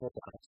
hold on.